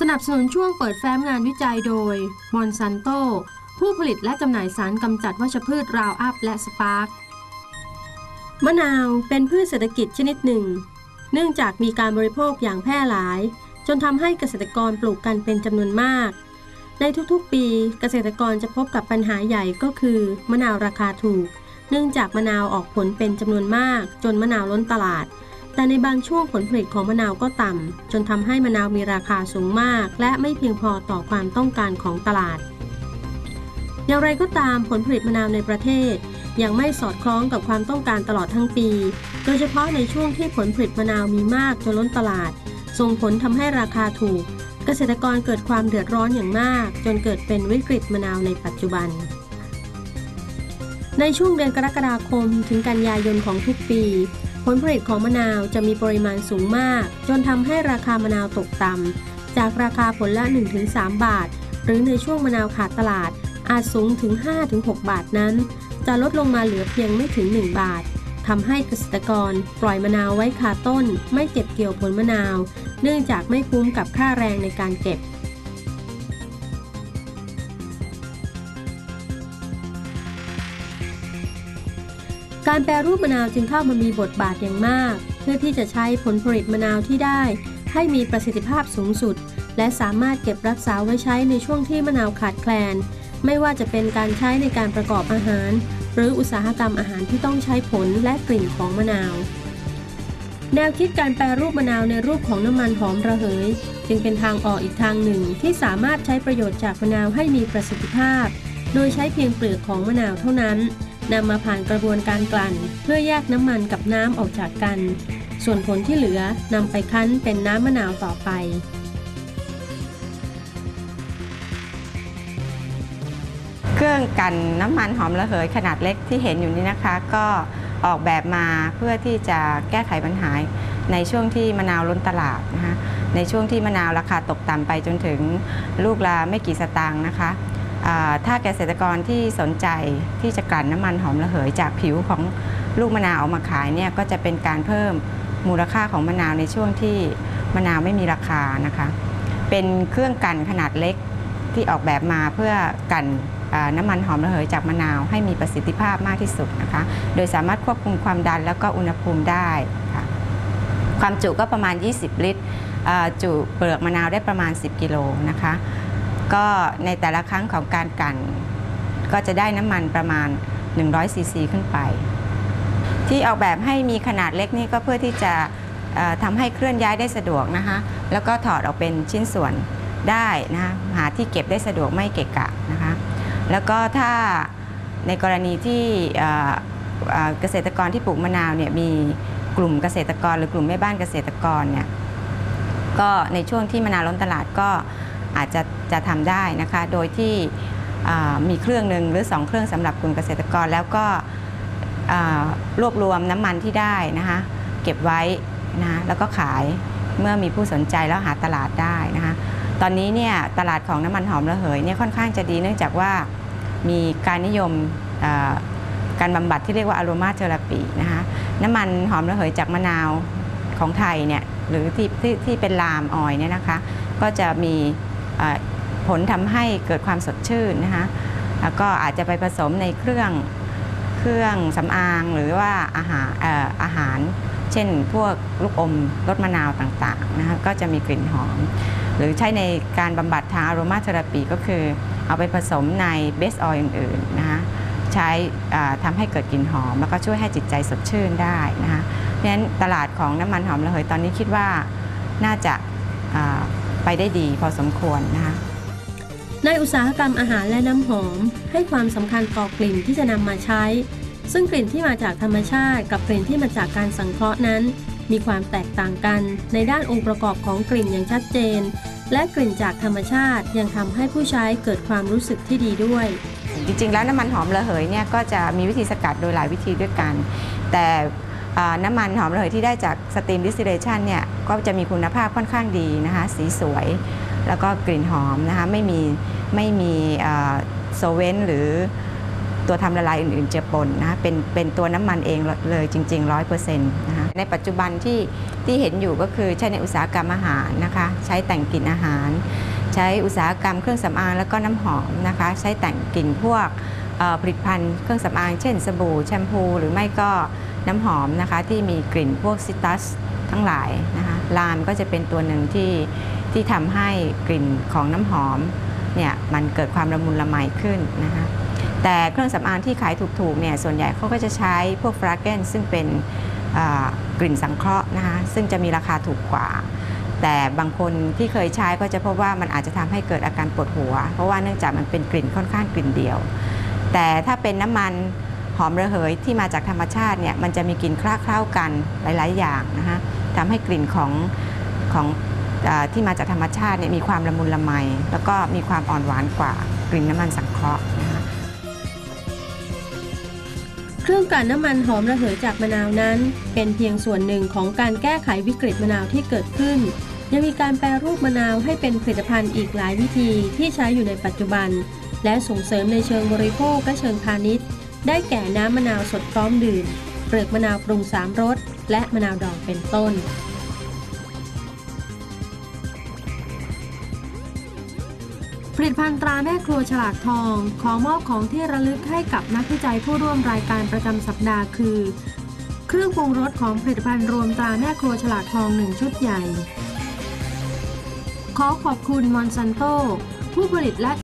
สนับสนุนช่วงเปิดแฟ้มงานวิจัยโดยมอนซันโตผู้ผลิตและจำหน่ายสารกำจัดวัชพืชราวด์อัพและสปาร์คมะนาวเป็นพืชเศรษฐกิจชนิดหนึ่ง เนื่องจากมีการบริโภคอย่างแพร่หลาย จนทำให้เกษตรกรปลูกกันเป็นจำนวนมาก ในทุกๆ ปีเกษตรกรจะพบกับปัญหาใหญ่ก็คือ มะนาวราคาถูก เนื่องจากมะนาวออกผลเป็นจำนวนมาก จนมะนาวล้นตลาด แต่ในบางช่วงผลผลิตของมะนาวก็ต่ำ จนทำให้มะนาวมีราคาสูงมาก และไม่เพียงพอต่อความต้องการของตลาด อย่างไรก็ตามผลผลิตมะนาวในประเทศ ยังไม่สอดคล้องกับความต้องการตลอดทั้งปี โดยเฉพาะในช่วงที่ผลผลิตมะนาวมีมากจนล้นตลาด ส่งผลทำให้ราคาถูก เกษตรกรเกิดความเดือดร้อนอย่างมาก จนเกิดเป็นวิกฤตมะนาวในปัจจุบันในช่วงเดือนกรกฎาคมถึงกันยายนของทุกปี ผลผลิตของมะนาวจะมีปริมาณสูงมาก จนทำให้ราคามะนาวตกต่ำจากราคาผลละ 1-3 บาท หรือในช่วงมะนาวขาดตลาด อาจสูงถึง 5-6 บาทนั้น จะลดลงมาเหลือเพียงไม่ถึง 1 บาททำให้เกษตรกรปล่อยมะนาวไว้คาต้น ไม่เก็บเกี่ยวผลมะนาว เนื่องจากไม่คุ้มกับค่าแรงในการเก็บ การแปรรูปมะนาวจึงเข้ามามีบทบาทอย่างมาก เพื่อที่จะใช้ผลผลิตมะนาวที่ได้ ให้มีประสิทธิภาพสูงสุด และสามารถเก็บรักษาไว้ใช้ในช่วงที่มะนาวขาดแคลน ไม่ว่าจะเป็นการใช้ในการประกอบอาหาร หรืออุตสาหกรรมอาหารที่ต้องใช้ผลและกลิ่นของมะนาว แนวคิดการแปรรูปมะนาวในรูปของน้ำมันหอมระเหย จึงเป็นทางออกอีกทางหนึ่งที่สามารถใช้ประโยชน์จากมะนาวให้มีประสิทธิภาพ โดยใช้เพียงเปลือกของมะนาวเท่านั้น นำมาผ่านกระบวนการกลั่น เพื่อแยกน้ำมันกับน้ำออกจากกัน ส่วนผลที่เหลือนำไปคั้นเป็นน้ำมะนาวต่อไปเครื่องกันน้ำมันหอมระเหยขนาดเล็กที่เห็นอยู่นี้นะคะ ก็ออกแบบมาเพื่อที่จะแก้ไขปัญหาในช่วงที่มะนาวล้นตลาดนะคะในช่วงที่มะนาวราคาตกต่ำไปจนถึงลูกละไม่กี่สตางค์นะคะ ถ้าเกษตรกรที่สนใจที่จะกลั่นน้ำมันหอมระเหยจากผิวของลูกมะนาวออกมาขายเนี่ยก็จะเป็นการเพิ่มมูลค่าของมะนาวในช่วงที่มะนาวไม่มีราคานะคะ เป็นเครื่องกันขนาดเล็กที่ออกแบบมาเพื่อกันอ่าน้ำมันหอมระเหยจากมะนาวให้มีประสิทธิภาพมากที่สุดนะคะ โดยสามารถควบคุมความดันแล้วก็อุณหภูมิได้ค่ะความจุก็ประมาณ 20 ลิตรจุเปลือกมะนาวได้ประมาณ 10 กิโลนะคะ ก็ในแต่ละครั้งของการกัน ก็จะได้น้ำมันประมาณ 100ซีซีขึ้นไป ที่ออกแบบให้มีขนาดเล็กนี่ก็เพื่อที่จะทำให้เคลื่อนย้ายได้สะดวกนะคะ แล้วก็ถอดออกเป็นชิ้นส่วนได้นะคะหาที่เก็บได้สะดวกไม่เกะกะนะคะ แล้วก็ถ้าในกรณีที่เอ่อเอ่อเกษตรกรที่ปลูกมะนาวเนี่ยมีกลุ่มเกษตรกรหรือกลุ่มแม่บ้านเกษตรกรเนี่ยก็ในช่วงที่มะนาวล้นตลาดก็ อาจจะจะทำได้นะคะ โดยที่มีเครื่องหนึ่งหรือ 2 เครื่องสำหรับกลุ่มเกษตรกร แล้วก็รวบรวมน้ำมันที่ได้นะคะ เก็บไว้นะแล้วก็ขายเมื่อมีผู้สนใจแล้วหาตลาดได้นะคะ ตอนนี้เนี่ยตลาดของน้ำมันหอมระเหยเนี่ยค่อนข้างจะดีเนื่องจากว่ามีการนิยมการบำบัดที่เรียกว่าอโรมาเทอราปีนะคะน้ำมันหอมระเหยจากมะนาวของไทยเนี่ยหรือที่ที่ที่เป็นลามออยเนี่ยนะคะ ก็จะมี ผลทำให้เกิดความสดชื่นนะคะแล้วก็อาจจะไปผสมในเครื่องเครื่องสำอางหรือว่าอาหารอออาหาร เช่นพวกลูกอมรสมะนาวต่างๆนะคะก็จะมีกลิ่นหอม หรือใช้ในการบำบัดทางอโรมาเทอราปีก็คือเอาไปผสมในเบสออยล์อื่นๆนะคะใช้ทำให้เกิดกลิ่นหอม แล้วก็ช่วยให้จิตใจสดชื่นได้นะคะเพราะฉะนั้นตลาดของน้ำมันหอมระเหยตอนนี้คิดว่าน่าจะ ไปได้ดีพอสมควรนะคะในอุตสาหกรรมอาหารและน้ำหอม ให้ความสำคัญต่อกลิ่นที่จะนำมาใช้ ซึ่งกลิ่นที่มาจากธรรมชาติ กับกลิ่นที่มาจากการสังเคราะห์นั้น มีความแตกต่างกันในด้านองค์ประกอบของกลิ่นอย่างชัดเจน และกลิ่นจากธรรมชาติยังทำให้ผู้ใช้เกิดความรู้สึกที่ดีด้วย จริงๆ แล้วน้ำมันหอมระเหยเนี่ยก็จะมีวิธีสกัดโดยหลายวิธีด้วยกัน แต่อ่า น้ำมันหอมระเหยที่ได้จากสต e มดิสเลชันเนี่ยก็จะมีคุณภาพค่อนข้างดีนะคะสีสวย แล้วก็กลิ่นหอมนะคะไม่มีไม่มี solvent หรือตัวทำละลายอื่นๆเจือปนนะคะเป็นเป็นตัวน้ำมันเองเลยจริง ๆ 100%นะคะในปัจจุบันที่ที่เห็นอยู่ก็คือใช้ในอุตสาหกรรมอาหารนะคะใช้แต่งกลิ่นอาหาร ใช้อุตสาหกรรมเครื่องสำอางแล้วก็น้ำหอมนะคะใช้แต่งกลิ่นพวก ผลิตภัณฑ์เครื่องสำอางเช่นสบู่แชมพู หรือไม่ก็น้ำหอมนะคะที่มีกลิ่นพวกซิตรัสทั้งหลายนะคะลามก็จะเป็นตัวหนึ่งที่ที่ทำให้กลิ่นของน้ำหอมเนี่ยมันเกิดความละมุนละไมขึ้นนะคะแต่เครื่องสำอางที่ขายถูกๆเนี่ยส่วนใหญ่เขาก็จะใช้พวกฟราเกนซึ่งเป็นกลิ่นสังเคราะห์นะคะซึ่งจะมีราคาถูกกว่า แต่บางคนที่เคยใช้ก็จะพบว่ามันอาจจะทำให้เกิดอาการปวดหัว เพราะว่าเนื่องจากมันเป็นกลิ่นค่อนข้างกลิ่นเดียว แต่ถ้าเป็นน้ำมันหอมระเหยที่มาจากธรรมชาติเนี่ยมันจะมีกลิ่นคล้าเคล้ากันหลาย ๆ อย่างนะคะทำให้กลิ่นของของอที่มาจากธรรมชาติเนี่ยมีความละมุนละไม แล้วก็มีความอ่อนหวานกว่ากลิ่นน้ำมันสังเคราะห์นะคะเครื่องกลั่นน้ำมันหอมระเหยจากมะนาวนั้น เป็นเพียงส่วนหนึ่งของการแก้ไขวิกฤตมะนาวที่เกิดขึ้น ยังมีการแปรรูปมะนาวให้เป็นผลิตภัณฑ์อีกหลายวิธีที่ใช้อยู่ในปัจจุบัน และส่งเสริมในเชิงบริโภคและเชิงพาณิชย์ ได้แก่น้ำมะนาวสดพร้อมดื่ม เปลือกมะนาวปรุงสามรส และมะนาวดองเป็นต้น ผลิตภัณฑ์ตราแม่ครัวฉลากทอง ขอมอบของที่ระลึกให้กับนักวิจัยผู้ร่วมรายการประจำสัปดาห์คือ เครื่องปรุงรสของผลิตภัณฑ์รวมตราแม่ครัวฉลากทองหนึ่งชุดใหญ่ ขอขอบคุณมอนซันโตผู้ผลิตและ